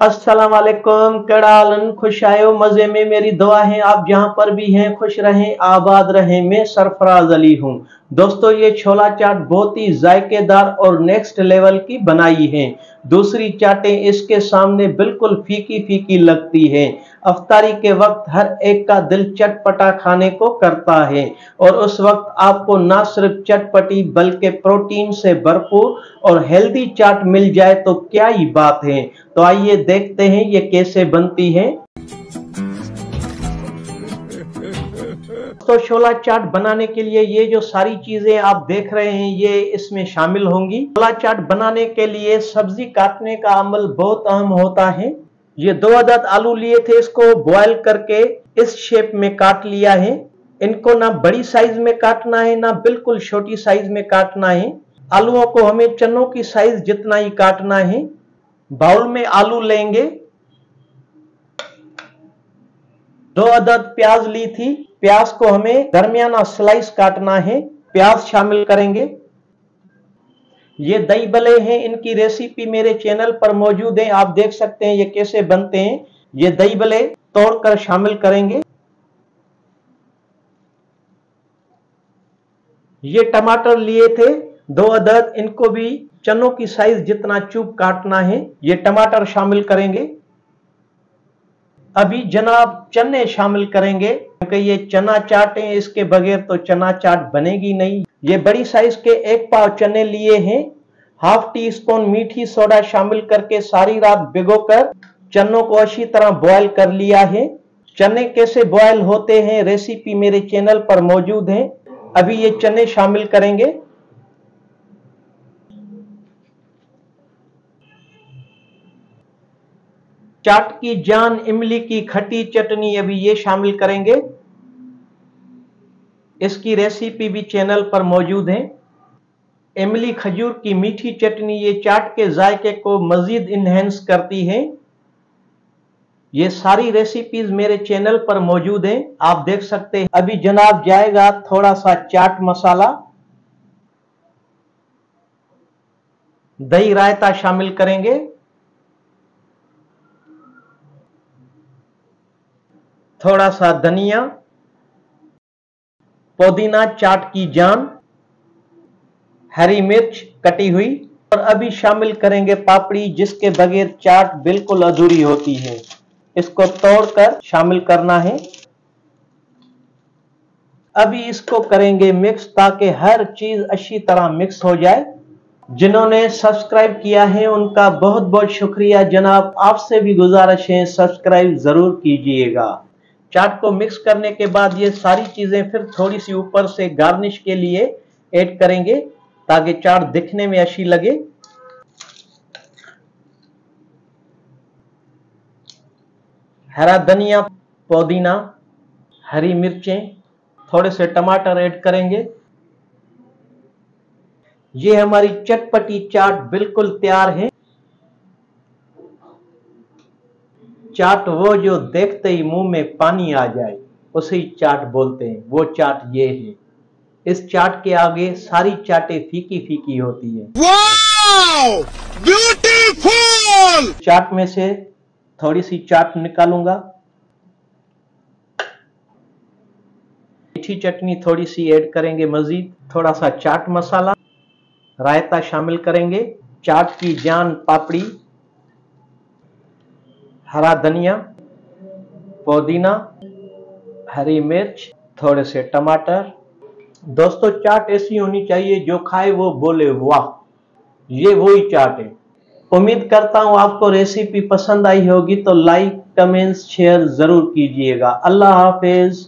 अस्सलाम वालेकुम कड़ालन, खुश आयो, मज़े में मेरी दुआ है आप जहाँ पर भी हैं, खुश रहें, आबाद रहें, मैं सरफराज अली हूँ। दोस्तों, ये छोला चाट बहुत ही जायकेदार और नेक्स्ट लेवल की बनाई है। दूसरी चाटें इसके सामने बिल्कुल फीकी फीकी लगती है। अफ्तारी के वक्त हर एक का दिल चटपटा खाने को करता है और उस वक्त आपको ना सिर्फ़ चटपटी, बल्कि प्रोटीन से भरपूर और हेल्दी चाट मिल जाए तो क्या ही बात है। तो आइए देखते हैं ये कैसे बनती है। छोला चाट बनाने के लिए ये जो सारी चीज़ें आप देख रहे हैं, ये इसमें शामिल होंगी। छोला चाट बनाने के लिए सब्ज़ी काटने का अमल बहुत अहम होता है। ये दो अदद आलू लिए थे, इसको बॉयल करके इस शेप में काट लिया है। इनको ना बड़ी साइज़ में काटना है, ना बिल्कुल छोटी साइज़ में काटना है। आलूओं को हमें चनों की साइज़ जितना ही काटना है। बाउल में आलू लेंगे। दो अदद प्याज ली थी प्याज को हमें दरमियाना स्लाइस काटना है। प्याज शामिल करेंगे। ये दही बले हैं, इनकी रेसिपी मेरे चैनल पर मौजूद है। आप देख सकते हैं ये कैसे बनते हैं। ये दही बले तोड़कर शामिल करेंगे। ये टमाटर लिए थे, दो अदद। इनको भी चनों की साइज़ जितना चूप काटना है, ये टमाटर शामिल करेंगे। अभी जनाब चने शामिल करेंगे, क्योंकि ये चना चाट है इसके बगैर तो चना चाट बनेगी नहीं। ये बड़ी साइज़ के एक पाव चने लिए हैं। हाफ़ टी स्पून मीठी सोडा शामिल करके सारी रात भिगोकर चनों को अच्छी तरह बॉयल कर लिया है। चने कैसे बॉयल होते हैं रेसिपी मेरे चैनल पर मौजूद है। अभी ये चने शामिल करेंगे। चाट की जान, इमली की खट्टी चटनी अभी ये शामिल करेंगे। इसकी रेसिपी भी चैनल पर मौजूद है। इमली खजूर की मीठी चटनी ये चाट के जायके को मजीद इन्हेंस करती है। ये सारी रेसिपीज़ मेरे चैनल पर मौजूद हैं। आप देख सकते हैं। अभी जनाब जाएगा थोड़ा सा चाट मसाला। दही रायता शामिल करेंगे। थोड़ा सा धनिया, पुदीना चाट की जान, हरी मिर्च कटी हुई और अभी शामिल करेंगे पापड़ी, जिसके बगैर चाट बिल्कुल अधूरी होती है। इसको तोड़कर शामिल करना है। अभी इसको करेंगे मिक्स ताकि हर चीज़ अच्छी तरह मिक्स हो जाए। जिन्होंने सब्सक्राइब किया है, उनका बहुत बहुत शुक्रिया। जनाब, आपसे भी गुजारिश है, सब्सक्राइब ज़रूर कीजिएगा। चाट को मिक्स करने के बाद ये सारी चीज़ें फिर थोड़ी सी ऊपर से गार्निश के लिए ऐड करेंगे, ताकि चाट दिखने में अच्छी लगे। हरा धनिया, पुदीना, हरी मिर्चें, थोड़े से टमाटर ऐड करेंगे। ये हमारी चटपटी चाट बिल्कुल तैयार है। चाट वो जो देखते ही मुँह में पानी आ जाए उसे चाट बोलते हैं वो चाट ये है। इस चाट के आगे सारी चाटें फीकी फीकी होती है। ब्यूटीफुल चाट में से थोड़ी सी चाट निकालूँगा। मीठी चटनी थोड़ी सी ऐड करेंगे मजीद थोड़ा सा चाट मसाला रायता शामिल करेंगे। चाट की जान पापड़ी हरा धनिया, पुदीना, हरी मिर्च, थोड़े से टमाटर। दोस्तों, चाट ऐसी होनी चाहिए जो खाए वो बोले, वाह, ये वही चाट है। उम्मीद करता हूँ आपको रेसिपी पसंद आई होगी तो लाइक कमेंट्स शेयर ज़रूर कीजिएगा। अल्लाह हाफिज।